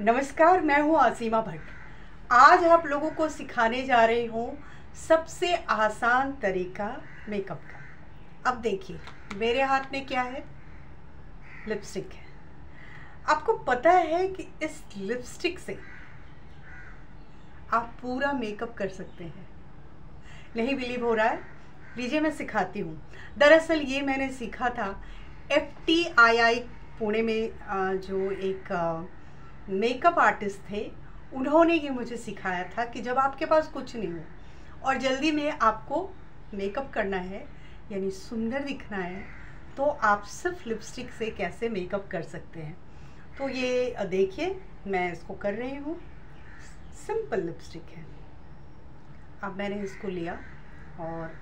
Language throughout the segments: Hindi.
नमस्कार, मैं हूँ आसीमा भट्ट। आज आप लोगों को सिखाने जा रही हूँ सबसे आसान तरीका मेकअप का। अब देखिए, मेरे हाथ में क्या है? लिपस्टिक है। आपको पता है कि इस लिपस्टिक से आप पूरा मेकअप कर सकते हैं। नहीं बिलीव हो रहा है? लीजिए, मैं सिखाती हूँ। दरअसल ये मैंने सीखा था एफ़ पुणे में जो एक मेकअप आर्टिस्ट थे, उन्होंने ये मुझे सिखाया था कि जब आपके पास कुछ नहीं हो और जल्दी में आपको मेकअप करना है, यानी सुंदर दिखना है तो आप सिर्फ़ लिपस्टिक से कैसे मेकअप कर सकते हैं? तो ये देखिए, मैं इसको कर रही हूँ। सिंपल लिपस्टिक है। अब मैंने इसको लिया और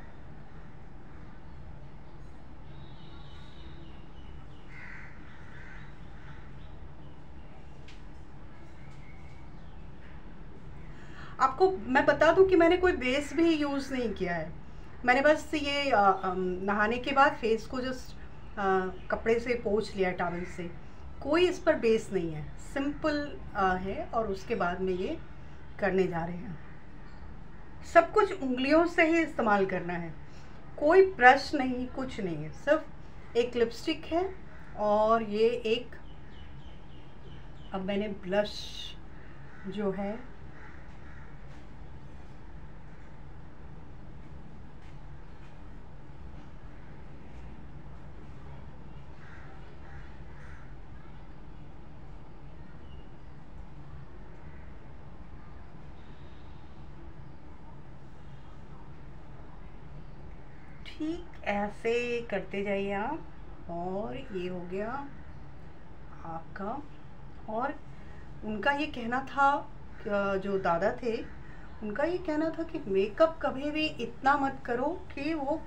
आपको मैं बता दूँ कि मैंने कोई बेस भी यूज़ नहीं किया है। मैंने बस ये आ, आ, नहाने के बाद फेस को जस्ट कपड़े से पोछ लिया टावल से। कोई इस पर बेस नहीं है। सिंपल है और उसके बाद में ये करने जा रहे हैं। सब कुछ उंगलियों से ही इस्तेमाल करना है। कोई ब्रश नहीं कुछ नहीं है। सिर्फ़ एक लिपस्टिक है और ये एक अब मैंने ब्लश जो है ठीक ऐसे करते जाइए आप, और ये हो गया आपका। और उनका ये कहना था जो दादा थे, उनका ये कहना था कि मेकअप कभी भी इतना मत करो कि वो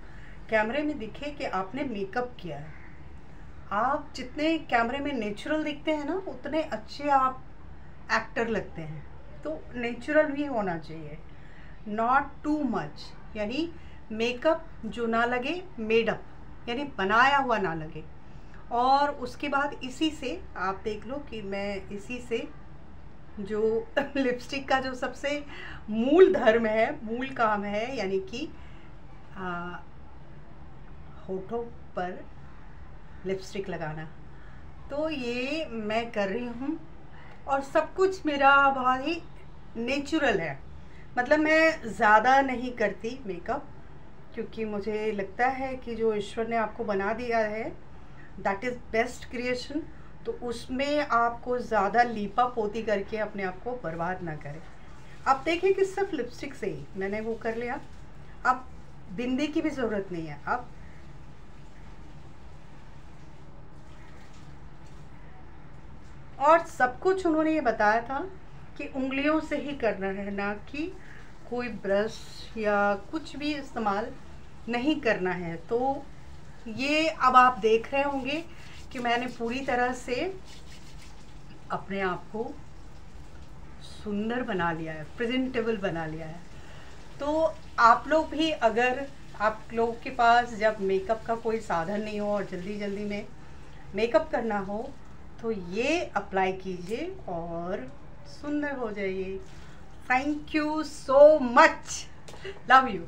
कैमरे में दिखे कि आपने मेकअप किया है। आप जितने कैमरे में नेचुरल दिखते हैं ना, उतने अच्छे आप एक्टर लगते हैं। तो नेचुरल भी होना चाहिए। नॉट टू मच यानी मेकअप जो ना लगे मेडअप यानी बनाया हुआ ना लगे। और उसके बाद इसी से आप देख लो कि मैं इसी से जो लिपस्टिक का जो सबसे मूल धर्म है, मूल काम है, यानी कि होठों पर लिपस्टिक लगाना। तो ये मैं कर रही हूँ और सब कुछ मेरा बहुत ही नेचुरल है। मतलब मैं ज़्यादा नहीं करती मेकअप क्योंकि मुझे लगता है कि जो ईश्वर ने आपको बना दिया है दैट इज़ बेस्ट क्रिएशन तो उसमें आपको ज़्यादा लीपा पोती करके अपने आप को बर्बाद ना करें। आप देखें कि सिर्फ़ लिपस्टिक से ही मैंने वो कर लिया। अब बिंदी की भी ज़रूरत नहीं है। अब और सब कुछ उन्होंने ये बताया था कि उंगलियों से ही करना है, ना कि कोई ब्रश या कुछ भी इस्तेमाल। नहीं करना है। तो ये अब आप देख रहे होंगे कि मैंने पूरी तरह से अपने आप को सुंदर बना लिया है प्रेजेंटेबल बना लिया है। तो आप लोग भी अगर आप लोग के पास जब मेकअप का कोई साधन नहीं हो और जल्दी जल्दी में मेकअप करना हो तो ये अप्लाई कीजिए और सुंदर हो जाइए। Thank you so much love you